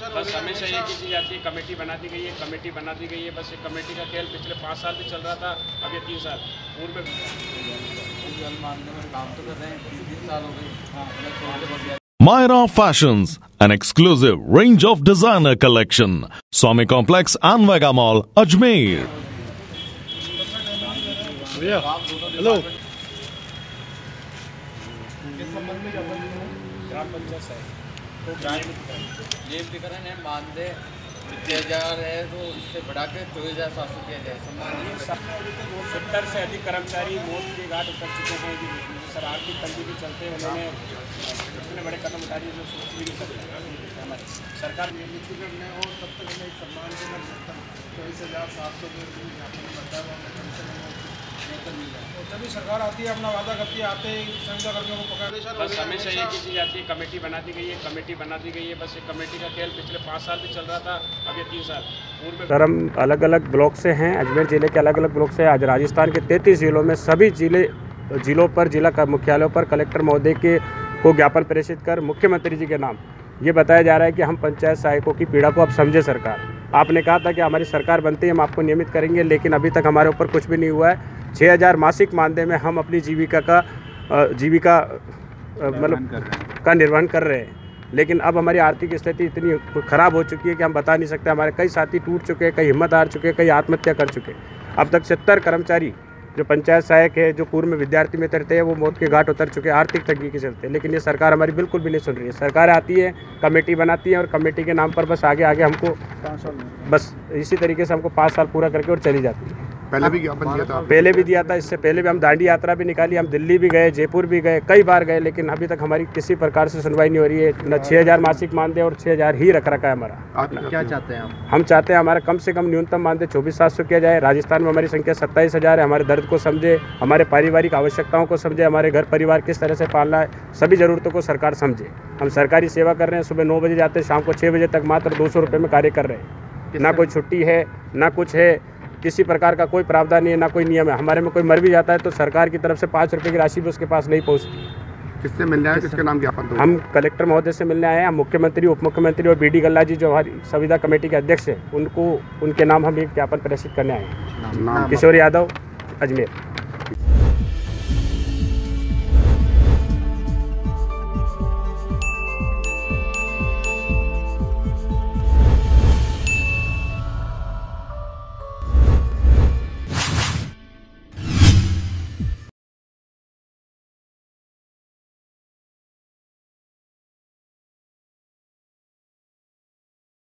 बस हमेशा एक ही चीज़ आती है कमेटी बना दी गई है कमेटी बना दी गई है बस ये कमेटी का खेल पिछले पाँच साल भी चल रहा था अब ये तीन साल पूर्व में काम तो कर रहे हैं बीस साल हो गए हाँ Myra Fashions, an exclusive range of designer collection. Swami Complex and Vega Mall, Ajmer. Hello gram panchayat से ये विकरण है मानदेय छः हज़ार है तो इससे बढ़ा के चौबीस हज़ार सात सौ किया जाए सम्मान सत्तर से अधिक कर्मचारी मौत के घाट उतर चुके हैं कि सर आर्थिक तंगी के चलते उन्होंने इतने बड़े कदम उठा दिए जो सोच भी नहीं सकते सरकार नीति करने और तब तक हमें सम्मान मैं चौबीस हज़ार सात सौ जो भी यहाँ पर बता रहा हूँ कम से कम सरकार आती है अपना वादा करती है आते ही संविदा कर्मियों को पकड़ बस हमेशा ही चीज़ आती है कमेटी बना दी गई है कमेटी बना दी गई है। बस ये कमेटी का खेल पिछले पाँच साल भी चल रहा था अब ये तीन साल। सर हम अलग अलग ब्लॉक से हैं अजमेर ज़िले के अलग अलग ब्लॉक से आज राजस्थान के तैंतीस जिलों में सभी ज़िले जिलों पर जिला मुख्यालयों पर कलेक्टर महोदय के को ज्ञापन प्रेषित कर मुख्यमंत्री जी के नाम। ये बताया जा रहा है कि हम पंचायत सहायकों की पीड़ा को अब समझे सरकार। आपने कहा था कि हमारी सरकार बनती है हम आपको नियमित करेंगे लेकिन अभी तक हमारे ऊपर कुछ भी नहीं हुआ है। छः हज़ार मासिक मानदेय में हम अपनी जीविका का जीविका मतलब का निर्वहन कर रहे हैं। लेकिन अब हमारी आर्थिक स्थिति इतनी ख़राब हो चुकी है कि हम बता नहीं सकते। हमारे कई साथी टूट चुके हैं कई हिम्मत हार चुके हैं कई आत्महत्या कर चुके हैं। अब तक सत्तर कर्मचारी जो पंचायत सहायक है जो पूर्व में विद्यार्थी में मित्र हैं वो मौत के घाट उतर चुके हैं आर्थिक तंगी के चलते। लेकिन ये सरकार हमारी बिल्कुल भी नहीं सुन रही है। सरकार आती है कमेटी बनाती है और कमेटी के नाम पर बस आगे आगे हमको बस इसी तरीके से हमको पाँच साल पूरा करके और चली जाती है। पहले भी ज्ञापन दिया था। पहले भी दिया था इससे पहले भी हम दांडी यात्रा भी निकाली हम दिल्ली भी गए जयपुर भी गए कई बार गए लेकिन अभी तक हमारी किसी प्रकार से सुनवाई नहीं हो रही है। न छः हज़ार मासिक मानदेय और छः हज़ार ही रख रखा है हमारा। आप क्या चाहते हैं आप हम चाहते हैं हमारा कम से कम न्यूनतम मानदेय चौबीस सात सौ किया जाए राजस्थान में हमारी संख्या सत्ताईस हज़ार है हमारे दर्द को समझे हमारे पारिवारिक आवश्यकताओं को समझे हमारे घर परिवार किस तरह से पालना है सभी ज़रूरतों को सरकार समझे। हम सरकारी सेवा कर रहे हैं सुबह नौ बजे जाते हैं शाम को छः बजे तक मात्र दो सौ रुपये में कार्य कर रहे हैं। ना कोई छुट्टी है ना कुछ है किसी प्रकार का कोई प्रावधान नहीं है ना कोई नियम है। हमारे में कोई मर भी जाता है तो सरकार की तरफ़ से पाँच रुपये की राशि भी उसके पास नहीं पहुँचती। किससे मिलने आए किसके नाम ज्ञापन दो? हम कलेक्टर महोदय से मिलने आए हैं। हम मुख्यमंत्री उप मुख्यमंत्री और बी डी गल्ला जी जो हमारी संविदा कमेटी के अध्यक्ष हैं उनको उनके नाम हम एक ज्ञापन प्रेषित करने आए हैं। किशोर यादव अजमेर।